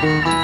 ครั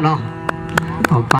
no.